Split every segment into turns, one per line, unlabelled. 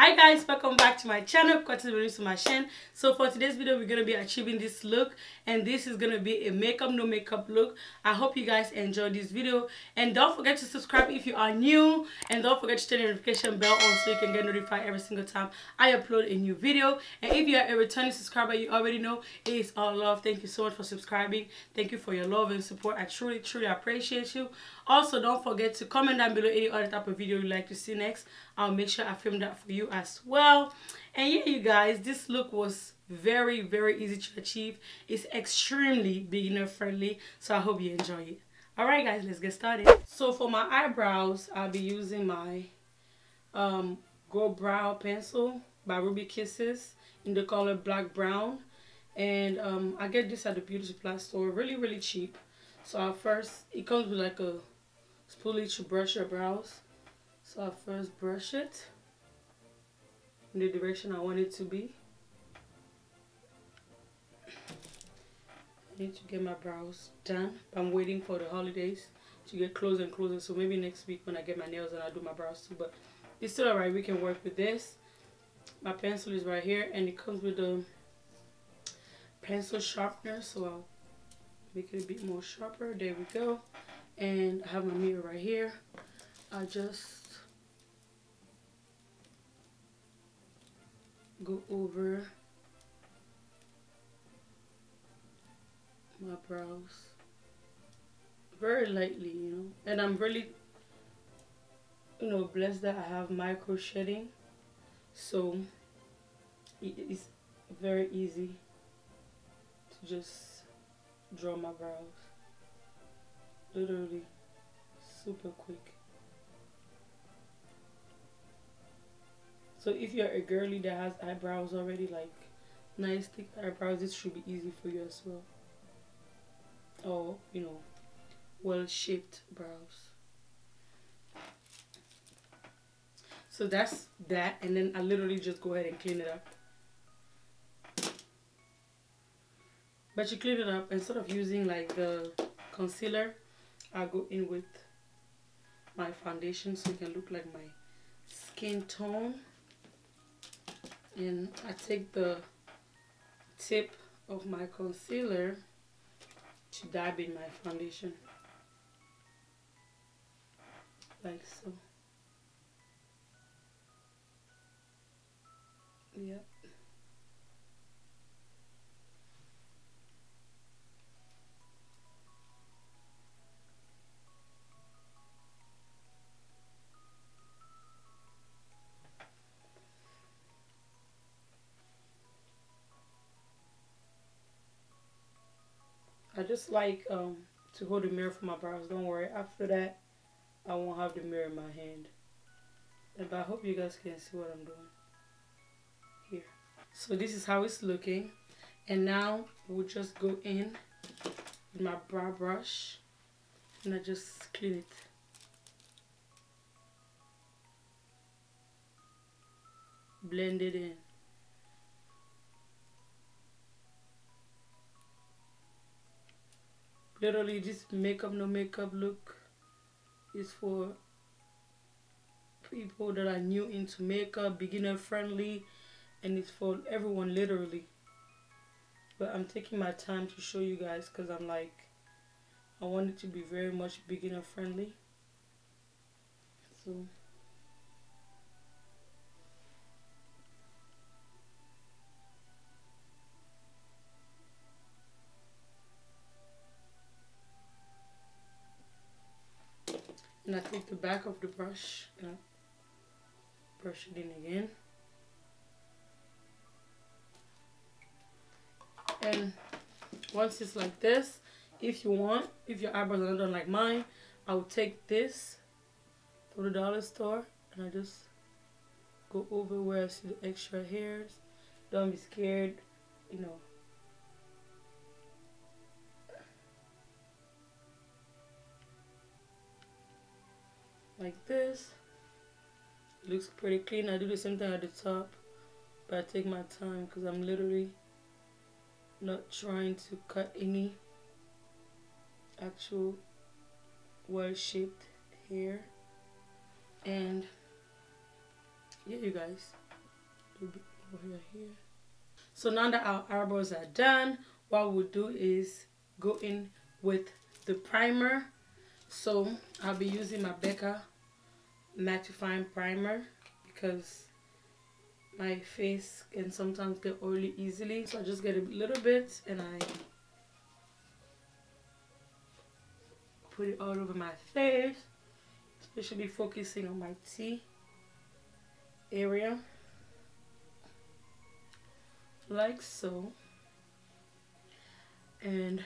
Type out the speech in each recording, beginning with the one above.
hi guys welcome back to my channel to channel so for today's video we're gonna be achieving this look and this is gonna be a makeup no makeup look. I hope you guys enjoy this video. And don't forget to subscribe if you are new and don't forget to turn the notification bell on so you can get notified every single time i upload a new video. And if you are a returning subscriber you already know it is all love. Thank you so much for subscribing. Thank you for your love and support. I truly truly appreciate you. Also don't forget to comment down below any other type of video you'd like to see next i'll make sure i film that for you as well. And yeah you guys this look was very very easy to achieve. It's extremely beginner friendly so i hope you enjoy it. All right guys let's get started. So for my eyebrows i'll be using my um gold brow pencil by ruby kisses in the color black brown. And um i get this at the beauty supply store really really cheap. So I first it comes with like a spoolie to brush your brows so I first brush it in the direction I want it to be. I need to get my brows done. I'm waiting for the holidays to get closer and closer. So maybe next week when I get my nails and I'll do my brows too. But it's still alright. We can work with this. My pencil is right here and it comes with a pencil sharpener. So I'll make it a bit more sharper. There we go. And I have my mirror right here. I just go over my brows very lightly you know. And I'm really you know blessed that I have micro shading so it's very easy to just draw my brows. Literally super quick So if you're a girly that has eyebrows already, like nice thick eyebrows, this should be easy for you as well. Or, you know, well-shaped brows. So that's that. And then I literally just go ahead and clean it up. But you clean it up, instead of using like the concealer, I go in with my foundation so it can look like my skin tone and I take the tip of my concealer to dab in my foundation. Like so. Yep just like um, to hold the mirror for my brows. Don't worry. After that, I won't have the mirror in my hand. But I hope you guys can see what I'm doing here. So this is how it's looking. And now we'll just go in with my brow brush and I just clean it. Blend it in. Literally this makeup no makeup look is for people that are new into makeup beginner friendly and it's for everyone literally. But I'm taking my time to show you guys because I'm like I want it to be very much beginner friendly. So I take the back of the brush and brush it in again. And once it's like this if you want if your eyebrows are not done like mine I will take this to the dollar store and I just go over where I see the extra hairs. Don't be scared you know like this looks pretty clean I do the same thing at the top but I take my time because I'm literally not trying to cut any actual well shaped hair and yeah you guys. So now that our eyebrows are done, what we'll do is go in with the primer. So I'll be using my Becca mattifying primer because my face can sometimes get oily easily. So I just get a little bit and I put it all over my face, especially focusing on my T area like so and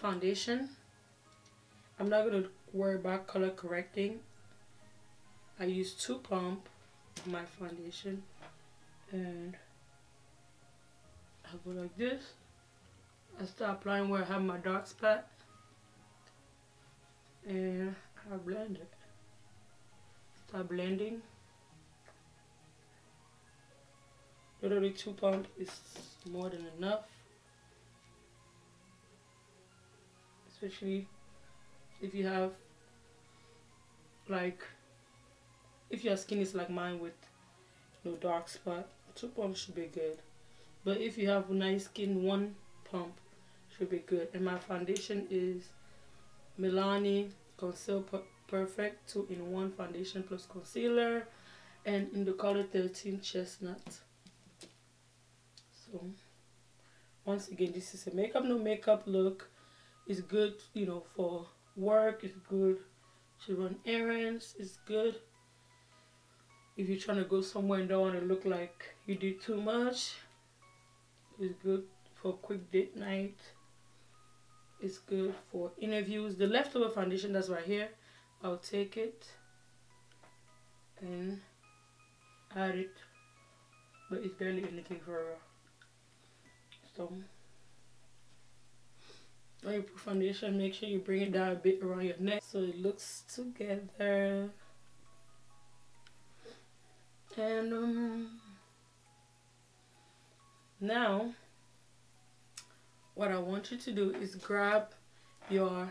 foundation. I'm not going to worry about color correcting. I use two pump my foundation and I go like this. I start applying where I have my dark spot and I blend it. Start blending. Literally two pump is more than enough especially if you have like if your skin is like mine with no dark spot two pumps should be good. But if you have nice skin one pump should be good. And my foundation is Milani Conceal Perfect 2 in 1 foundation plus concealer and in the color 13 chestnut. So once again this is a makeup no makeup look it's good you know for work it's good to run errands it's good if you're trying to go somewhere and don't want to look like you did too much it's good for quick date night it's good for interviews. The leftover foundation that's right here I'll take it and add it but it's barely anything for so when you foundation. Make sure you bring it down a bit around your neck so it looks together. And um, now what I want you to do is grab your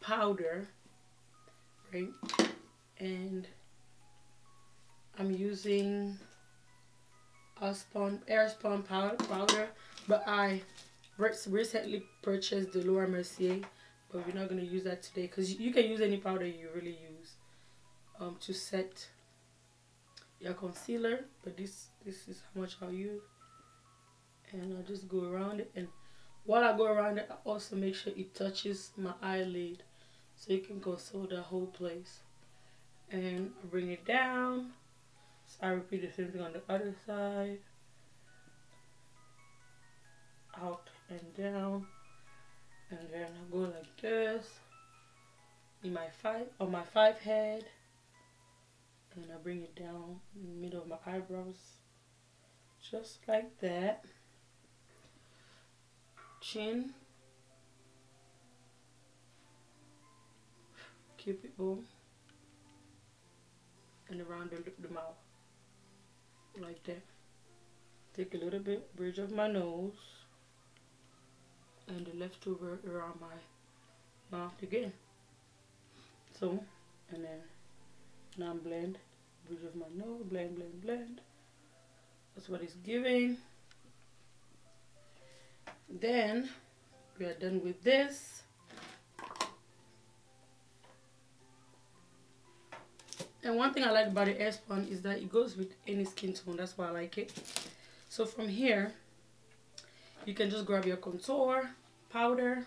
powder right? And I'm using Airspun, Airspun powder but I recently purchased the Laura Mercier, but we're not going to use that today because you can use any powder you really use um, to set your concealer. But this this is how much I'll use, and I'll just go around it. And while I go around it, I also make sure it touches my eyelid, so you can conceal the whole place. And I bring it down. So I repeat the same thing on the other side out and down and then I go like this in my five on my five head and I bring it down in the middle of my eyebrows just like that. Chin. Keep it boom and around the, the mouth. Like that. Take a little bit bridge of my nose and the leftover around my mouth again. So and then now I'm blend bridge of my nose blend blend blend. That's what it's giving. Then we are done with this. And one thing I like about the Airspun is that it goes with any skin tone. That's why I like it. So from here you can just grab your contour powder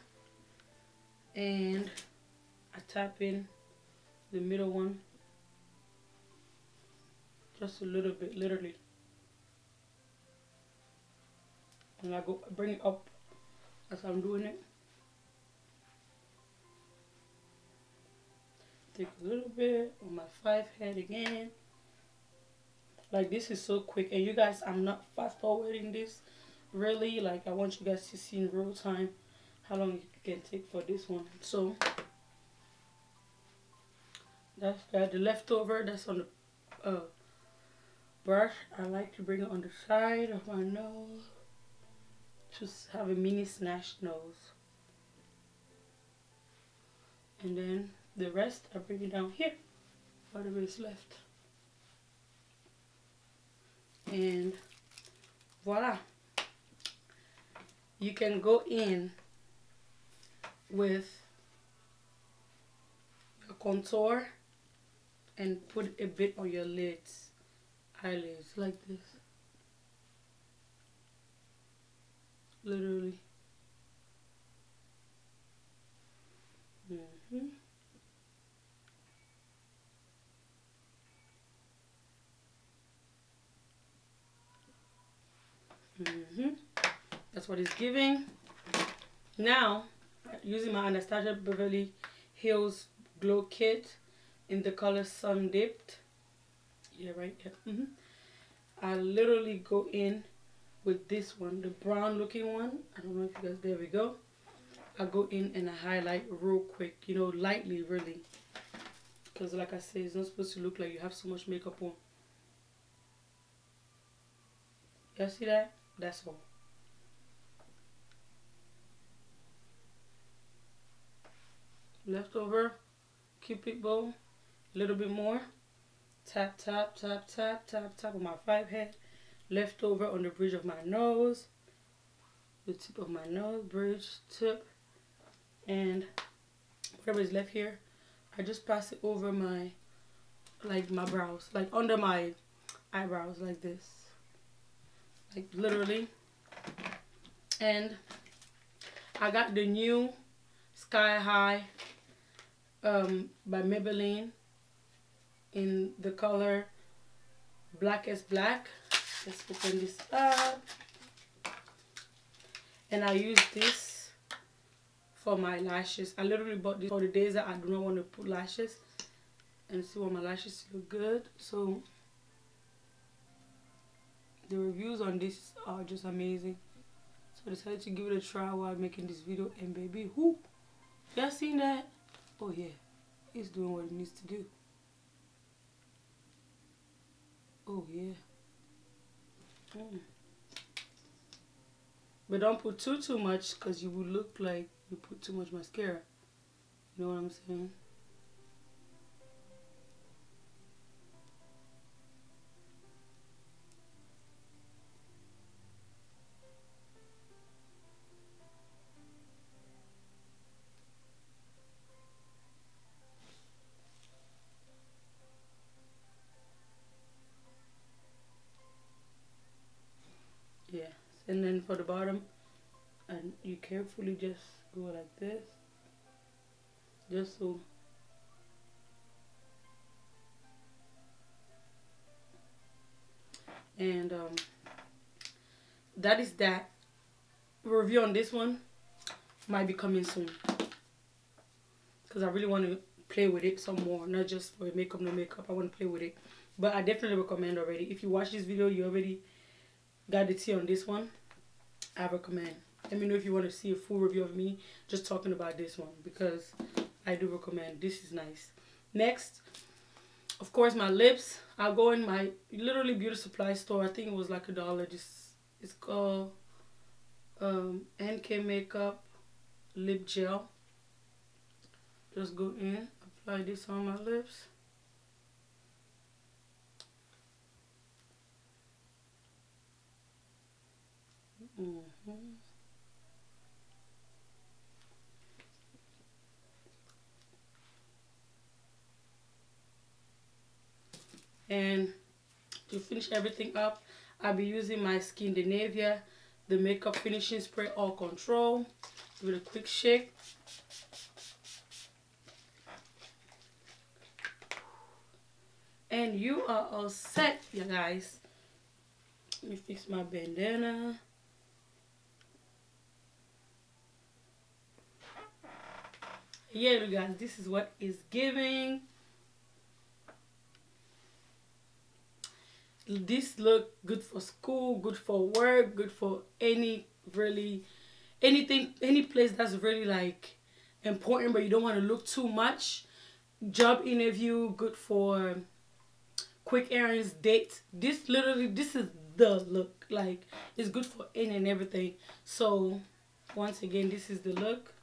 and I tap in the middle one just a little bit literally. And I go bring it up as I'm doing it. Take a little bit on my five head again. Like this is so quick. And you guys I'm not fast forwarding this really. Like I want you guys to see in real time how long it can take for this one. So that's that the leftover that's on the uh, brush. I like to bring it on the side of my nose. Just have a mini snatched nose. And then the rest I bring it down here it is left. And voila. You can go in with your contour and put a bit on your lids eyelids like this literally mm -hmm. Mm -hmm. That's what it's giving. Now, using my Anastasia Beverly Hills Glow Kit in the color Sun Dipped. Yeah, right. Yeah. Mm -hmm. I literally go in with this one, the brown looking one. I don't know if you guys, there we go. I go in and I highlight real quick, you know, lightly really. Because like I said, it's not supposed to look like you have so much makeup on. Y'all see that? That's all. Leftover cupid bow, a little bit more. Tap, tap, tap, tap, tap, tap on my five head. Leftover on the bridge of my nose. The tip of my nose, bridge, tip. And whatever is left here, I just pass it over my, like my brows, like under my eyebrows like this like literally and I got the new Sky High um, by Maybelline in the color Black as Black. Let's open this up. And I use this for my lashes. I literally bought this for the days that I do not want to put lashes and see what my lashes look good. So the reviews on this are just amazing so I decided to give it a try while making this video and baby who y'all seen that oh yeah. It's doing what it needs to do. Oh yeah. Mm. but don't put too too much because you will look like you put too much mascara. You know what I'm saying and then for the bottom and you carefully just go like this just so and um, that is that review on this one might be coming soon. Because I really want to play with it some more not just for makeup no makeup I want to play with it. But I definitely recommend already. If you watch this video you already got the tea on this one. I recommend. Let me know if you want to see a full review of me just talking about this one because i do recommend. This is nice. Next of course my lips. I'll go in my literally beauty supply store. I think it was like a dollar. This it's called um nk makeup lip gel. Just go in apply this on my lips Mm -hmm. And to finish everything up, I'll be using my Skindinavia, the makeup finishing spray oil control. Give it a quick shake. And you are all set, you guys. Let me fix my bandana. Yeah you guys this is what is giving. This look good for school good for work good for any really anything any place that's really like important but you don't want to look too much. Job interview good for quick errands date this literally this is the look. Like it's good for any and everything. So once again this is the look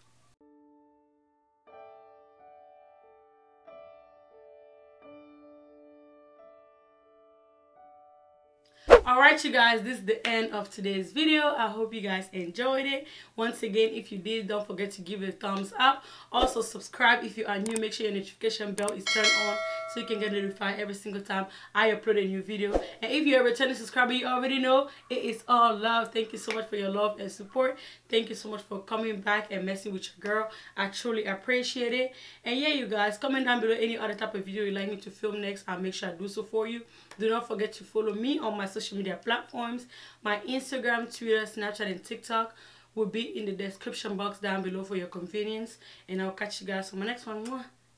Alright you guys, this is the end of today's video. I hope you guys enjoyed it. Once again, if you did, don't forget to give it a thumbs up. Also subscribe if you are new. Make sure your notification bell is turned on so you can get notified every single time I upload a new video. And if you're a returning subscriber, you already know it is all love. Thank you so much for your love and support. Thank you so much for coming back and messing with your girl. I truly appreciate it. And yeah, you guys, comment down below any other type of video you'd like me to film next. I'll make sure I do so for you. Do not forget to follow me on my social media platforms. My Instagram, Twitter, Snapchat, and TikTok will be in the description box down below for your convenience. And I'll catch you guys on my next one.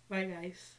Bye, guys.